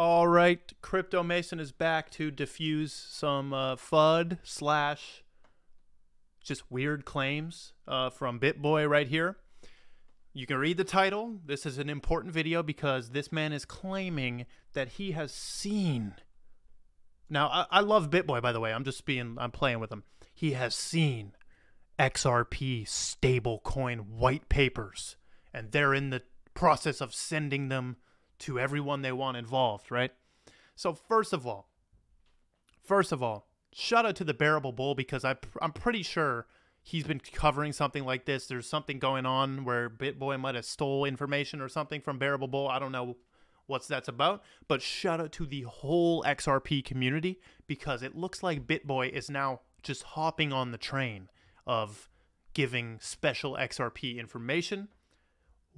All right, Crypto Mason is back to diffuse some uh, FUD slash just weird claims uh, from BitBoy right here. You can read the title. This is an important video because this man is claiming that he has seen. Now, I, I love BitBoy, by the way. I'm just being, I'm playing with him. He has seen XRP stablecoin white papers, and they're in the process of sending them to everyone they want involved, right? So, first of all, first of all, shout out to the Bearable Bull because I, I'm pretty sure he's been covering something like this. There's something going on where BitBoy might have stole information or something from Bearable Bull. I don't know what's that's about, but shout out to the whole XRP community because it looks like BitBoy is now just hopping on the train of giving special XRP information,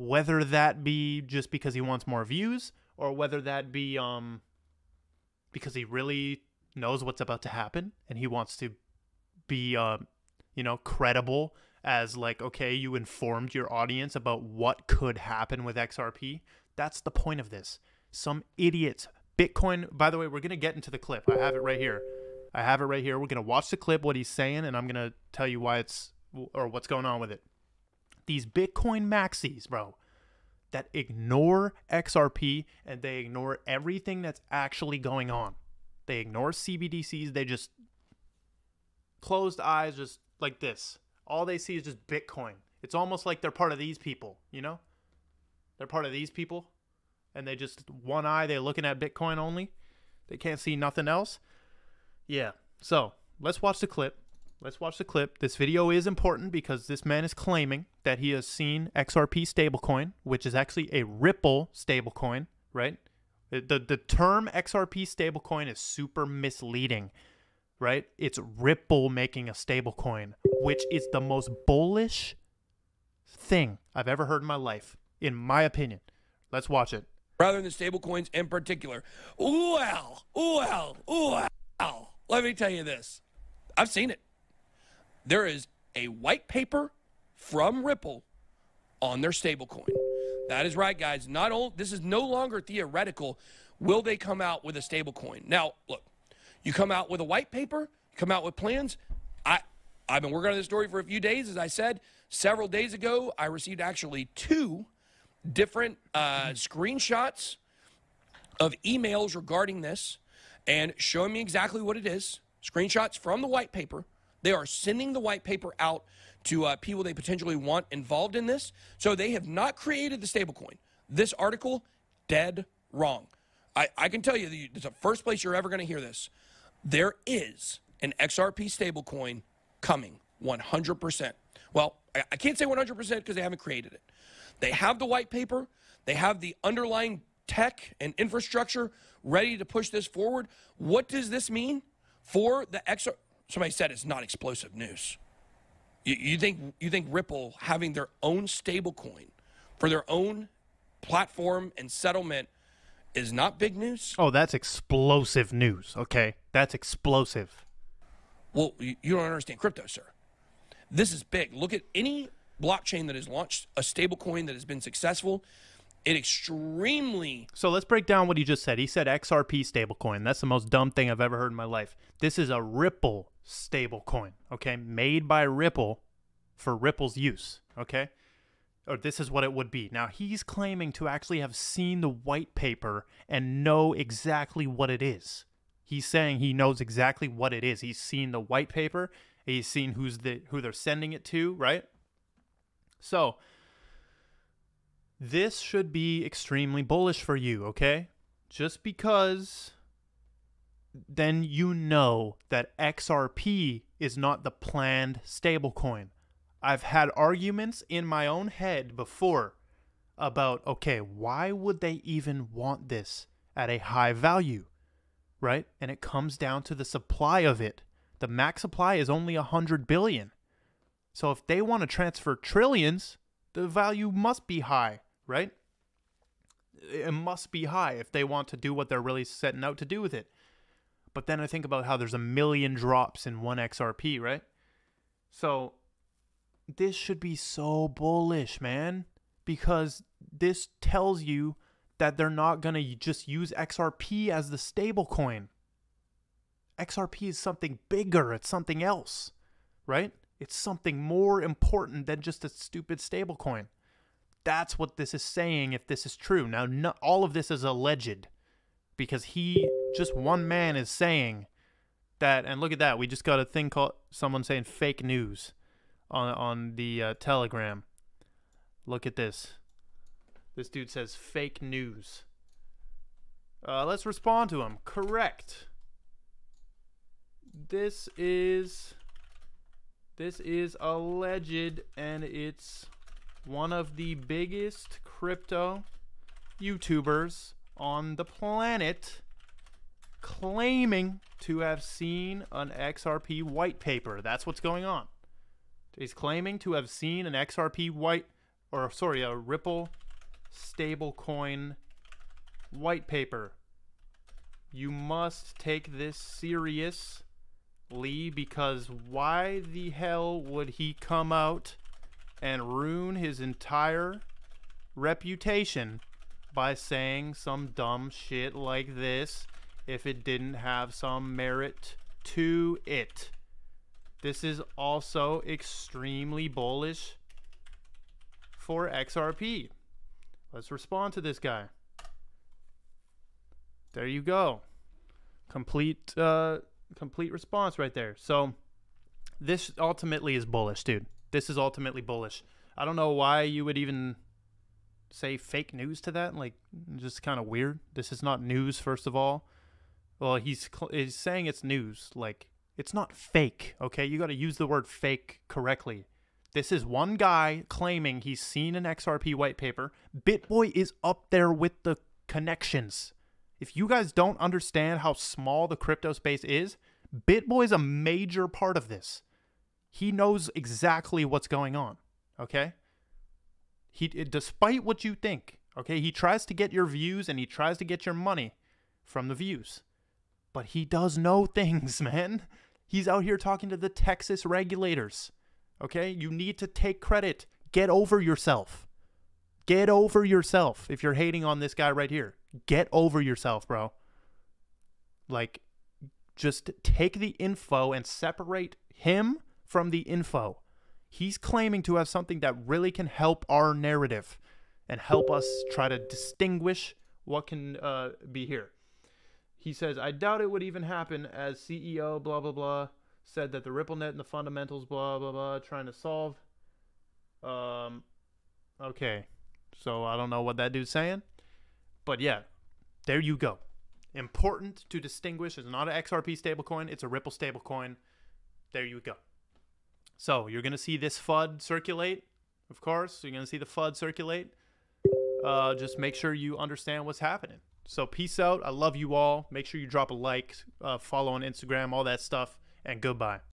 whether that be just because he wants more views or whether that be um because he really knows what's about to happen and he wants to be uh, you know credible as like okay you informed your audience about what could happen with XRP that's the point of this. Some idiots. Bitcoin by the way we're going to get into the clip. I have it right here. I have it right here. We're going to watch the clip what he's saying and i'm going to tell you why it's or what's going on with it. These bitcoin maxis bro that ignore xrp and they ignore everything that's actually going on they ignore CBDCs. They just closed eyes, just like this. All they see is just Bitcoin. It's almost like they're part of these people, you know? They're part of these people. And they just, one eye, they're looking at Bitcoin only. They can't see nothing else. Yeah. So let's watch the clip. Let's watch the clip. This video is important because this man is claiming that he has seen XRP stablecoin, which is actually a Ripple stablecoin, right? The the term XRP stablecoin is super misleading, right? It's Ripple making a stablecoin, which is the most bullish thing I've ever heard in my life, in my opinion. Let's watch it. Rather than stablecoins in particular. Well, well, well. Let me tell you this. I've seen it. There is a white paper from Ripple on their stablecoin. That is right, guys. Not only this is no longer theoretical. Will they come out with a stable coin? Now, look, you come out with a white paper, you come out with plans. I I've been working on this story for a few days. As I said several days ago, I received actually two different uh, screenshots of emails regarding this and showing me exactly what it is. Screenshots from the white paper. They are sending the white paper out to uh, people they potentially want involved in this. So they have not created the stablecoin. This article, dead wrong. I, I can tell you, it's the first place you're ever going to hear this. There is an XRP stablecoin coming 100%. Well, I, I can't say 100% because they haven't created it. They have the white paper, they have the underlying tech and infrastructure ready to push this forward. What does this mean for the XRP? Somebody said it's not explosive news. You, you think you think Ripple having their own stablecoin for their own platform and settlement is not big news? Oh, that's explosive news. Okay, that's explosive. Well, you, you don't understand crypto, sir. This is big. Look at any blockchain that has launched a stablecoin that has been successful. It extremely. So let's break down what he just said. He said XRP stablecoin. That's the most dumb thing I've ever heard in my life. This is a Ripple stablecoin, okay? Made by Ripple for Ripple's use, okay? Or this is what it would be. Now, he's claiming to actually have seen the white paper and know exactly what it is. He's saying he knows exactly what it is. He's seen the white paper, he's seen who's the who they're sending it to, right? So, this should be extremely bullish for you, okay? Just because then you know that XRP is not the planned stablecoin. I've had arguments in my own head before about okay, why would they even want this at a high value? Right? And it comes down to the supply of it. The max supply is only 100 billion. So if they want to transfer trillions, the value must be high, right? It must be high if they want to do what they're really setting out to do with it. But then I think about how there's a million drops in one XRP, right? So this should be so bullish, man, because this tells you that they're not going to just use XRP as the stable coin. XRP is something bigger, it's something else, right? It's something more important than just a stupid stable coin. That's what this is saying if this is true. Now, no, all of this is alleged because he, just one man, is saying that. And look at that. We just got a thing called someone saying fake news on, on the uh, Telegram. Look at this. This dude says fake news. Uh, let's respond to him. Correct. This is this is alleged and it's one of the biggest crypto YouTubers on the planet claiming to have seen an XRP white paper. That's what's going on. He's claiming to have seen an XRP white or sorry, a Ripple stablecoin white paper. You must take this seriously Lee, because why the hell would he come out and ruin his entire reputation by saying some dumb shit like this if it didn't have some merit to it? This is also extremely bullish for XRP. Let's respond to this guy. There you go. Complete uh complete response right there. So this ultimately is bullish, dude. This is ultimately bullish. I don't know why you would even say fake news to that. Like just kind of weird. This is not news first of all. Well, he's cl- he's saying it's news. Like it's not fake, okay? You got to use the word fake correctly. This is one guy claiming he's seen an XRP white paper. BitBoy is up there with the connections. If you guys don't understand how small the crypto space is, BitBoy is a major part of this. He knows exactly what's going on, okay? He despite what you think, okay? He tries to get your views and he tries to get your money from the views. But he does know things, man. He's out here talking to the Texas regulators. Okay? You need to take credit. Get over yourself. Get over yourself if you're hating on this guy right here. Get over yourself, bro. Like, just take the info and separate him from the info. He's claiming to have something that really can help our narrative and help us try to distinguish what can uh, be here. He says, I doubt it would even happen as CEO, blah, blah, blah said that the RippleNet and the fundamentals, blah blah blah, trying to solve. Um, okay, so I don't know what that dude's saying, but yeah, there you go. Important to distinguish. It's not an XRP stablecoin. It's a Ripple stablecoin. There you go. So you're gonna see this FUD circulate, of course. You're gonna see the FUD circulate. Uh, just make sure you understand what's happening. So peace out. I love you all. Make sure you drop a like, uh, follow on Instagram, all that stuff and goodbye.